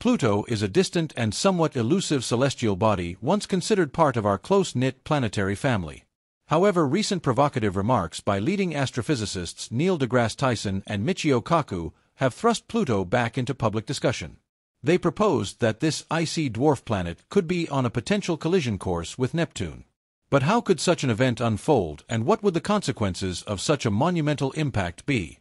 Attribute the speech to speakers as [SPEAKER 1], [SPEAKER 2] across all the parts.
[SPEAKER 1] Pluto is a distant and somewhat elusive celestial body once considered part of our close-knit planetary family. However, recent provocative remarks by leading astrophysicists Neil deGrasse Tyson and Michio Kaku have thrust Pluto back into public discussion. They proposed that this icy dwarf planet could be on a potential collision course with Neptune. But how could such an event unfold and what would the consequences of such a monumental impact be?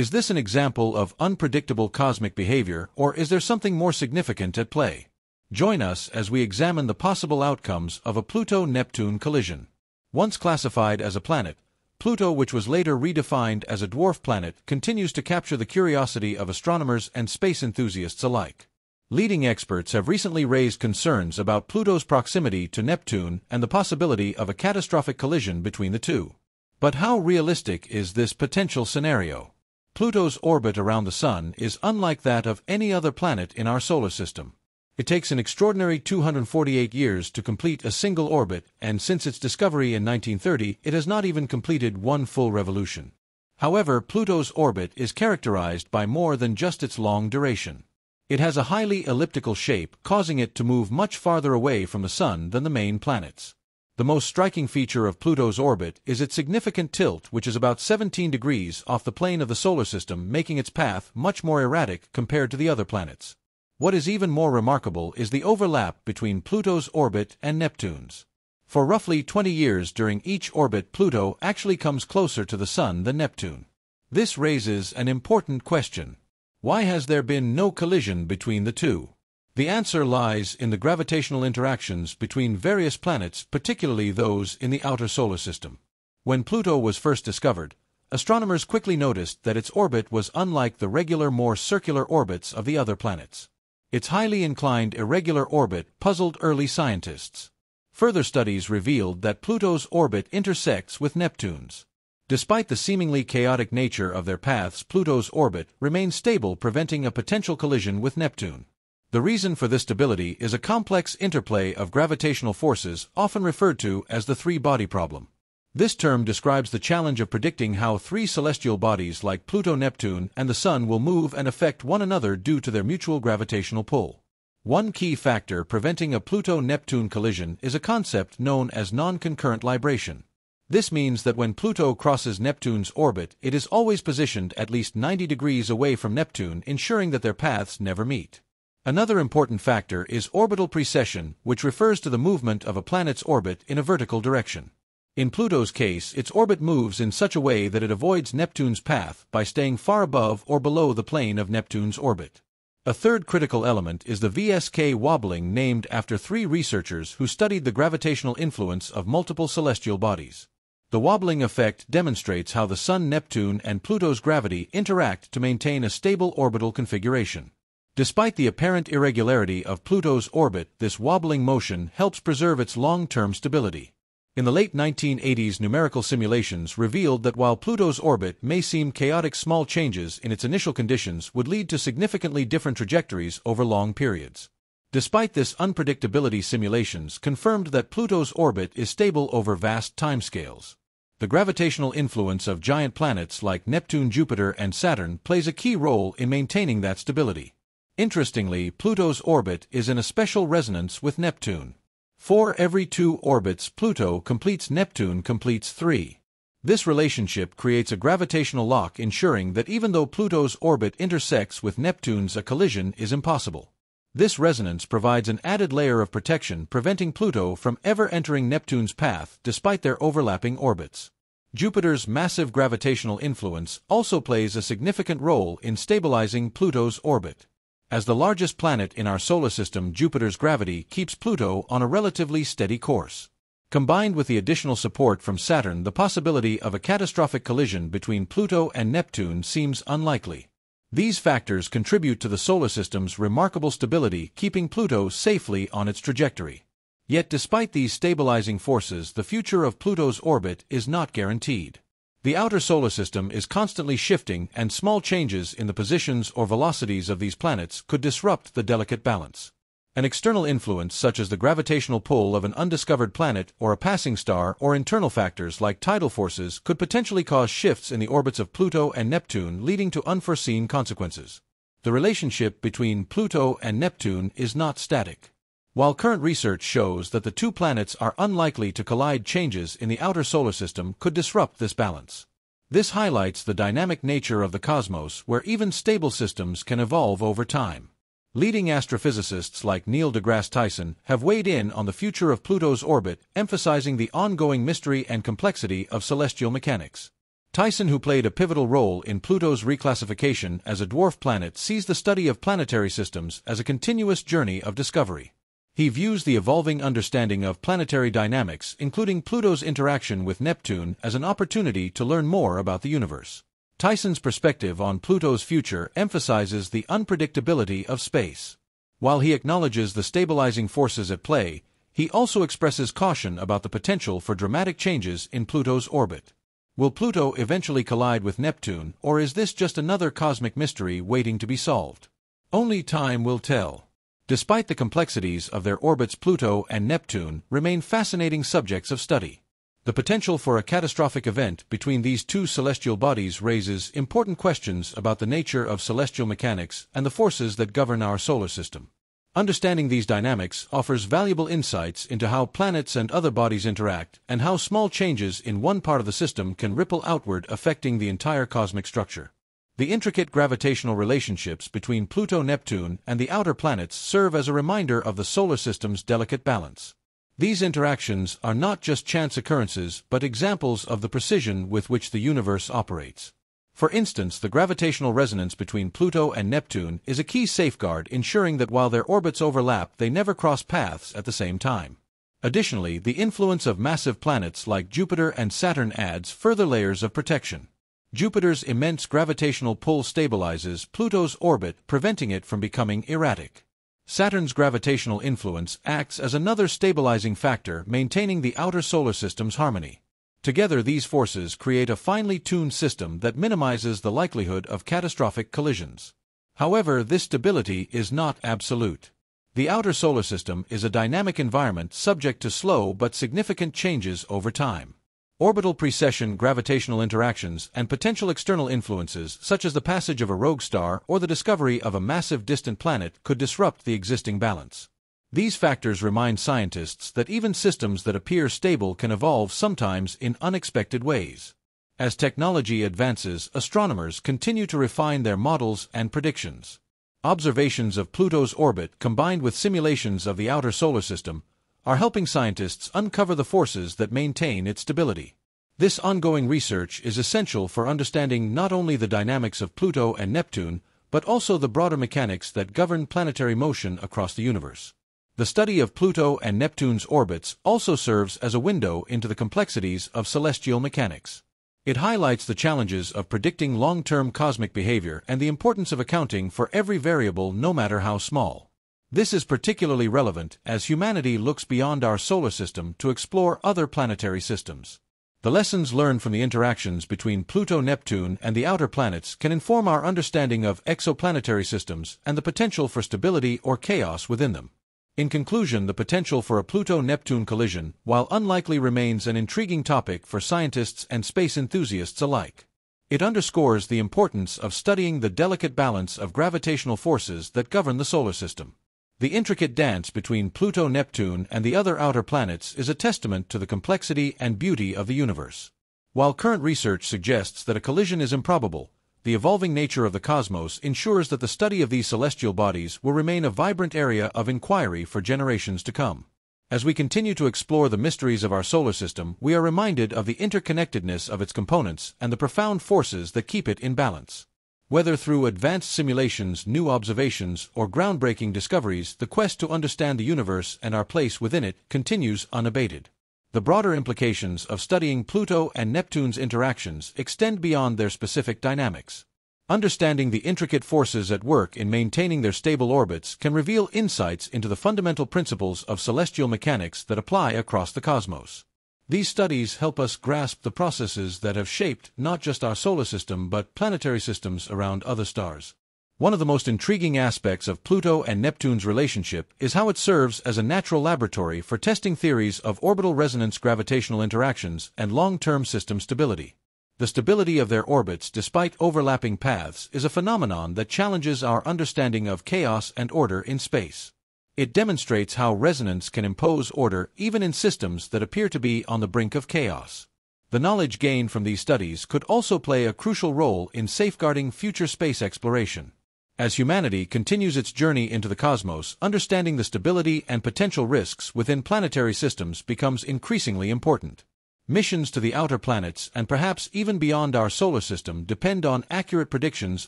[SPEAKER 1] Is this an example of unpredictable cosmic behavior or is there something more significant at play? Join us as we examine the possible outcomes of a Pluto-Neptune collision. Once classified as a planet, Pluto, which was later redefined as a dwarf planet, continues to capture the curiosity of astronomers and space enthusiasts alike. Leading experts have recently raised concerns about Pluto's proximity to Neptune and the possibility of a catastrophic collision between the two. But how realistic is this potential scenario? Pluto's orbit around the Sun is unlike that of any other planet in our solar system. It takes an extraordinary 248 years to complete a single orbit, and since its discovery in 1930, it has not even completed one full revolution. However, Pluto's orbit is characterized by more than just its long duration. It has a highly elliptical shape, causing it to move much farther away from the Sun than the main planets. The most striking feature of Pluto's orbit is its significant tilt, which is about 17 degrees off the plane of the solar system, making its path much more erratic compared to the other planets. What is even more remarkable is the overlap between Pluto's orbit and Neptune's. For roughly 20 years during each orbit, Pluto actually comes closer to the Sun than Neptune. This raises an important question. Why has there been no collision between the two? The answer lies in the gravitational interactions between various planets, particularly those in the outer solar system. When Pluto was first discovered, astronomers quickly noticed that its orbit was unlike the regular, more circular orbits of the other planets. Its highly inclined irregular orbit puzzled early scientists. Further studies revealed that Pluto's orbit intersects with Neptune's. Despite the seemingly chaotic nature of their paths, Pluto's orbit remains stable, preventing a potential collision with Neptune. The reason for this stability is a complex interplay of gravitational forces, often referred to as the three-body problem. This term describes the challenge of predicting how three celestial bodies like Pluto, Neptune, and the Sun will move and affect one another due to their mutual gravitational pull. One key factor preventing a Pluto-Neptune collision is a concept known as non-concurrent libration. This means that when Pluto crosses Neptune's orbit, it is always positioned at least 90 degrees away from Neptune, ensuring that their paths never meet. Another important factor is orbital precession, which refers to the movement of a planet's orbit in a vertical direction. In Pluto's case, its orbit moves in such a way that it avoids Neptune's path by staying far above or below the plane of Neptune's orbit. A third critical element is the VSK wobbling named after three researchers who studied the gravitational influence of multiple celestial bodies. The wobbling effect demonstrates how the Sun, Neptune, and Pluto's gravity interact to maintain a stable orbital configuration. Despite the apparent irregularity of Pluto's orbit, this wobbling motion helps preserve its long-term stability. In the late 1980s numerical simulations revealed that while Pluto's orbit may seem chaotic small changes in its initial conditions would lead to significantly different trajectories over long periods. Despite this unpredictability simulations confirmed that Pluto's orbit is stable over vast timescales. The gravitational influence of giant planets like Neptune, Jupiter, and Saturn plays a key role in maintaining that stability. Interestingly, Pluto's orbit is in a special resonance with Neptune. For every two orbits Pluto completes Neptune completes three. This relationship creates a gravitational lock ensuring that even though Pluto's orbit intersects with Neptune's a collision is impossible. This resonance provides an added layer of protection preventing Pluto from ever entering Neptune's path despite their overlapping orbits. Jupiter's massive gravitational influence also plays a significant role in stabilizing Pluto's orbit. As the largest planet in our solar system, Jupiter's gravity keeps Pluto on a relatively steady course. Combined with the additional support from Saturn, the possibility of a catastrophic collision between Pluto and Neptune seems unlikely. These factors contribute to the solar system's remarkable stability, keeping Pluto safely on its trajectory. Yet despite these stabilizing forces, the future of Pluto's orbit is not guaranteed. The outer solar system is constantly shifting and small changes in the positions or velocities of these planets could disrupt the delicate balance. An external influence such as the gravitational pull of an undiscovered planet or a passing star or internal factors like tidal forces could potentially cause shifts in the orbits of Pluto and Neptune leading to unforeseen consequences. The relationship between Pluto and Neptune is not static. While current research shows that the two planets are unlikely to collide, changes in the outer solar system could disrupt this balance. This highlights the dynamic nature of the cosmos where even stable systems can evolve over time. Leading astrophysicists like Neil deGrasse Tyson have weighed in on the future of Pluto's orbit, emphasizing the ongoing mystery and complexity of celestial mechanics. Tyson, who played a pivotal role in Pluto's reclassification as a dwarf planet, sees the study of planetary systems as a continuous journey of discovery. He views the evolving understanding of planetary dynamics, including Pluto's interaction with Neptune, as an opportunity to learn more about the universe. Tyson's perspective on Pluto's future emphasizes the unpredictability of space. While he acknowledges the stabilizing forces at play, he also expresses caution about the potential for dramatic changes in Pluto's orbit. Will Pluto eventually collide with Neptune, or is this just another cosmic mystery waiting to be solved? Only time will tell. Despite the complexities of their orbits, Pluto and Neptune remain fascinating subjects of study. The potential for a catastrophic event between these two celestial bodies raises important questions about the nature of celestial mechanics and the forces that govern our solar system. Understanding these dynamics offers valuable insights into how planets and other bodies interact and how small changes in one part of the system can ripple outward affecting the entire cosmic structure. The intricate gravitational relationships between Pluto, Neptune, and the outer planets serve as a reminder of the solar system's delicate balance. These interactions are not just chance occurrences but examples of the precision with which the universe operates. For instance, the gravitational resonance between Pluto and Neptune is a key safeguard ensuring that while their orbits overlap, they never cross paths at the same time. Additionally, the influence of massive planets like Jupiter and Saturn adds further layers of protection. Jupiter's immense gravitational pull stabilizes Pluto's orbit, preventing it from becoming erratic. Saturn's gravitational influence acts as another stabilizing factor, maintaining the outer solar system's harmony. Together, these forces create a finely tuned system that minimizes the likelihood of catastrophic collisions. However, this stability is not absolute. The outer solar system is a dynamic environment subject to slow but significant changes over time. Orbital precession, gravitational interactions, and potential external influences, such as the passage of a rogue star or the discovery of a massive distant planet, could disrupt the existing balance. These factors remind scientists that even systems that appear stable can evolve sometimes in unexpected ways. As technology advances, astronomers continue to refine their models and predictions. Observations of Pluto's orbit combined with simulations of the outer solar system are helping scientists uncover the forces that maintain its stability. This ongoing research is essential for understanding not only the dynamics of Pluto and Neptune, but also the broader mechanics that govern planetary motion across the universe. The study of Pluto and Neptune's orbits also serves as a window into the complexities of celestial mechanics. It highlights the challenges of predicting long-term cosmic behavior and the importance of accounting for every variable no matter how small. This is particularly relevant as humanity looks beyond our solar system to explore other planetary systems. The lessons learned from the interactions between Pluto, Neptune, and the outer planets can inform our understanding of exoplanetary systems and the potential for stability or chaos within them. In conclusion, the potential for a Pluto-Neptune collision, while unlikely remains an intriguing topic for scientists and space enthusiasts alike. It underscores the importance of studying the delicate balance of gravitational forces that govern the solar system. The intricate dance between Pluto, Neptune, and the other outer planets is a testament to the complexity and beauty of the universe. While current research suggests that a collision is improbable, the evolving nature of the cosmos ensures that the study of these celestial bodies will remain a vibrant area of inquiry for generations to come. As we continue to explore the mysteries of our solar system, we are reminded of the interconnectedness of its components and the profound forces that keep it in balance. Whether through advanced simulations, new observations, or groundbreaking discoveries, the quest to understand the universe and our place within it continues unabated. The broader implications of studying Pluto and Neptune's interactions extend beyond their specific dynamics. Understanding the intricate forces at work in maintaining their stable orbits can reveal insights into the fundamental principles of celestial mechanics that apply across the cosmos. These studies help us grasp the processes that have shaped not just our solar system but planetary systems around other stars. One of the most intriguing aspects of Pluto and Neptune's relationship is how it serves as a natural laboratory for testing theories of orbital resonance gravitational interactions and long-term system stability. The stability of their orbits despite overlapping paths is a phenomenon that challenges our understanding of chaos and order in space. It demonstrates how resonance can impose order even in systems that appear to be on the brink of chaos. The knowledge gained from these studies could also play a crucial role in safeguarding future space exploration. As humanity continues its journey into the cosmos, understanding the stability and potential risks within planetary systems becomes increasingly important. Missions to the outer planets and perhaps even beyond our solar system depend on accurate predictions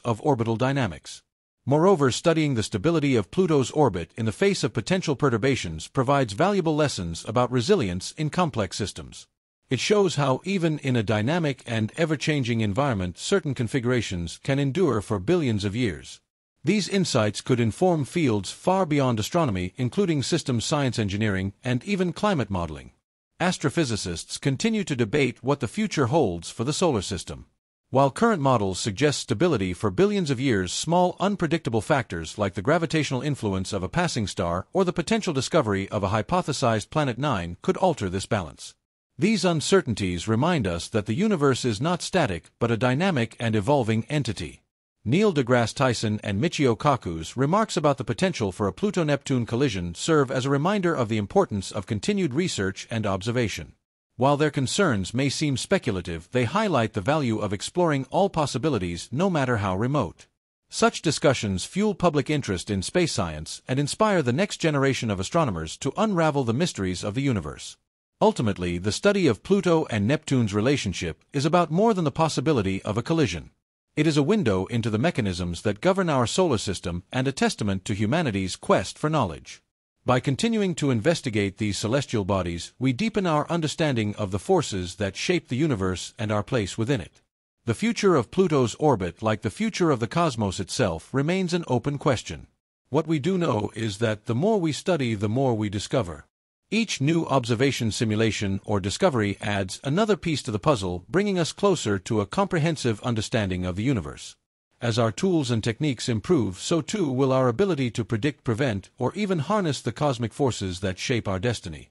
[SPEAKER 1] of orbital dynamics. Moreover, studying the stability of Pluto's orbit in the face of potential perturbations provides valuable lessons about resilience in complex systems. It shows how, even in a dynamic and ever changing environment, certain configurations can endure for billions of years. These insights could inform fields far beyond astronomy, including systems science engineering and even climate modeling astrophysicists continue to debate what the future holds for the solar system. While current models suggest stability for billions of years, small, unpredictable factors like the gravitational influence of a passing star or the potential discovery of a hypothesized planet 9 could alter this balance. These uncertainties remind us that the universe is not static but a dynamic and evolving entity. Neil deGrasse Tyson and Michio Kaku's remarks about the potential for a Pluto-Neptune collision serve as a reminder of the importance of continued research and observation. While their concerns may seem speculative, they highlight the value of exploring all possibilities no matter how remote. Such discussions fuel public interest in space science and inspire the next generation of astronomers to unravel the mysteries of the universe. Ultimately, the study of Pluto and Neptune's relationship is about more than the possibility of a collision. It is a window into the mechanisms that govern our solar system and a testament to humanity's quest for knowledge. By continuing to investigate these celestial bodies, we deepen our understanding of the forces that shape the universe and our place within it. The future of Pluto's orbit, like the future of the cosmos itself, remains an open question. What we do know is that the more we study, the more we discover. Each new observation simulation or discovery adds another piece to the puzzle, bringing us closer to a comprehensive understanding of the universe. As our tools and techniques improve, so too will our ability to predict, prevent, or even harness the cosmic forces that shape our destiny.